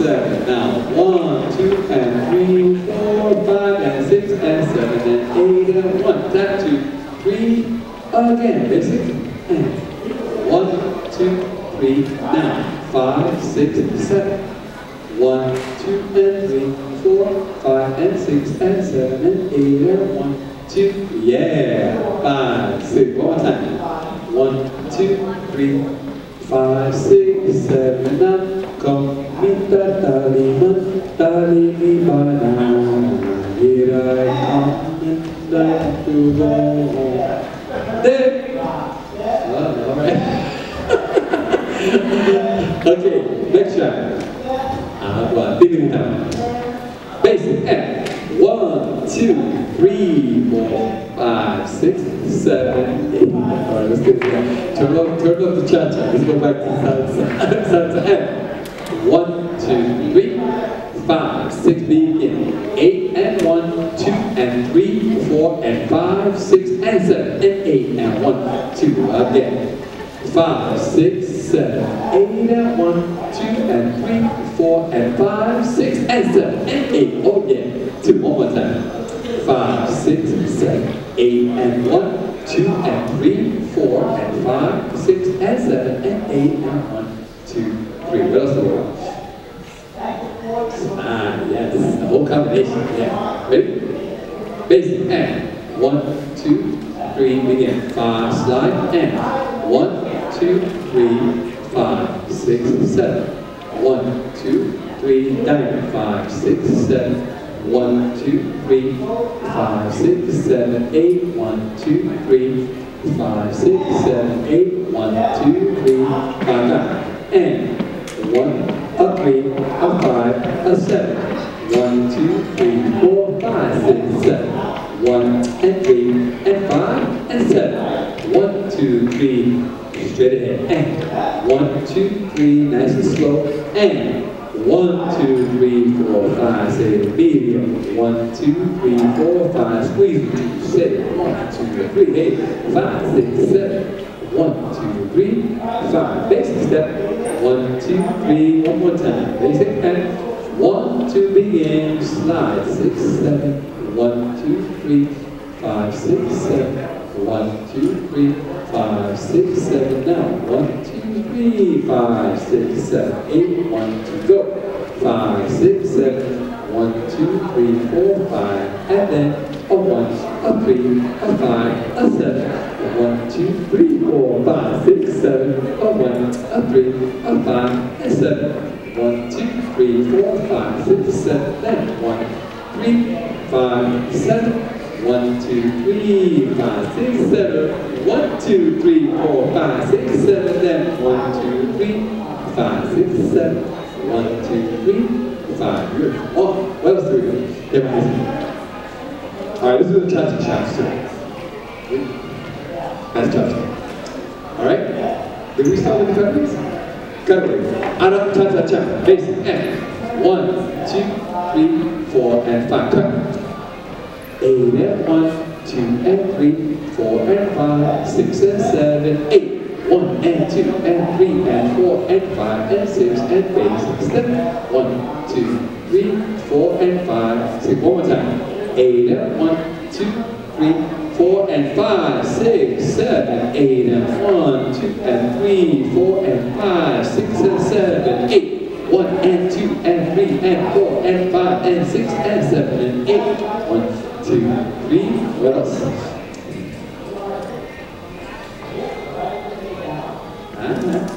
seven. Now, one, two, and three, four, five, and six, and seven, and eight, and one. Tap two, three, again. Basic, and one, two, three, now. Five, six, seven. One, two, and three, four, five, and six, and seven, and eight, and one, two, yeah. Five, six, one more time. One, two, three, five, six, seven, nine. Come okay, next one, time. Basic. One, two, three, four, five, six, seven, eight. All right, let's get it. Turn off, turn off the cha-cha. Let's go back to salsa. salsa F. One, two, three, five, six, begin. Eight and one, two and three, four and five, six and seven, and eight and one, two, again. Five, six, seven, eight and one, two and three, four and five, six and seven, and eight. Oh yeah. Two, one more time. Five, six, seven, eight and one, two and three, four and five, six and seven, and eight and one, two, three. What else do we got? Ah, yes, the whole combination. Yeah. Ready? Basic and one, two, three, begin. Five, slide, and one, two, three, five, six, seven. One, two, three, diamond. Five, six, seven. One, two, three, five, six, seven, eight. One, two, three, five, six, seven, eight. One, two, three, five, nine. And one, a three, a five, a seven. One, two, three, four, five, six, seven. One and three and five and seven. One, two, three, straight ahead. And one, two, three, nice and slow. And one, two, three, four, five, say medium. One, two, three, four, five, squeeze. Two, say one, two, three, eight, five, six, seven. Three, five. Basic step. One, two, three, one more time. Basic and one, two, begin. Slide. Six, seven. One, two, three, five, six, seven. One, two, three, five, six, seven. Now, one, two, three, five, six, seven, eight. One, two, go. Five, six, seven. One, two, three, four, five. And then a one, a three, a five, a seven. One, two, three, four, five, six, seven. A one, a three, a five, a seven. One, two, three, four, five, six, seven. Then one, three, five, seven. One, two, three, five, six, seven. One, two, three, four, five, six, seven. Then one, two, three, five, six, seven. One, two, three, five. Good. Oh, what else do we got? Get my hands All right, let's do the cha-cha Did we start with the cutaways? Cutaways. Arab cha-cha-cha. Basic. And one, two, three, four, and five. Cut. Eight and one, two and three, four and five, six and seven, eight. One and two and three and four and five and six and basic step. One, two, three, four and five, six. One more time. Eight and one, two, three, four and five, six, seven, eight and one, two and three, four and five, six and seven, eight. One and two and three and four and five and six and seven and eight. One, two, three. What else? Uh-huh.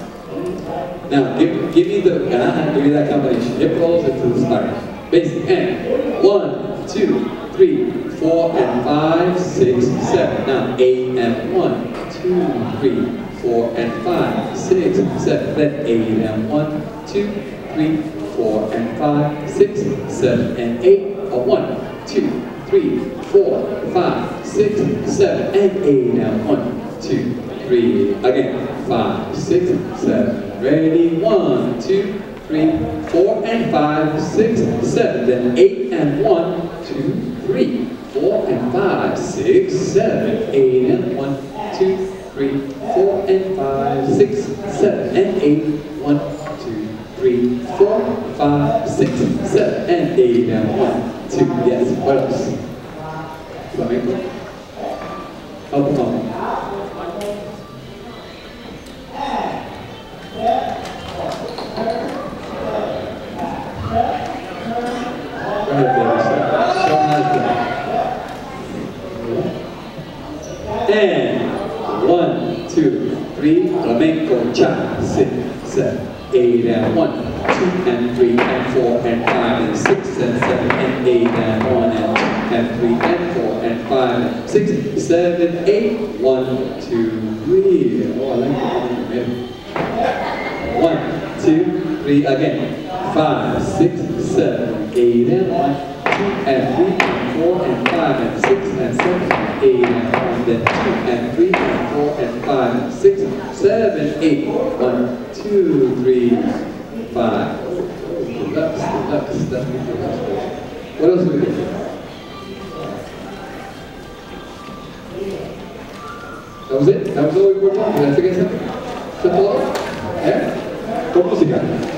Now give give me the uh, give me that combination. Hip rolls into the spine. Basic and one, two, three, four and five, six, seven. Now eight and one, two, three, four and five, six, seven. Then eight and one, two, three, four and five, six, seven, and eight. A one, two, three, four, five, six, seven, and eight. Now one, two, three. Again, five, six, seven. Ready? One, two, three, four, and five, six, seven. Then eight and one, two, three, four, and five, six, seven, eight, and one, two, three, four, and five, six, seven, and eight. One, two, three, four, five, six, seven, and eight, and one, two, yes, what else? Flamenco? Oklahoma. Go ahead, baby. Show show 'em how to do it. And one, two, three, flamenco, cha, six, seven, eight, and one, two, and three, and four, and five, and six, and seven, and eight, and one, and two, and three, and four, and five, and six, seven, eight, one, two, three. Oh, I like the one. One, two, three, again. Five, six, seven, eight, and one, two, and three, and four, and five, and six, and seven, and eight, and one, then two, and three, and and five, six, seven, eight. One, two, three, five. What else do we do? That was it? That was all we worked on? Did I forget something? Simple? Yeah? Con.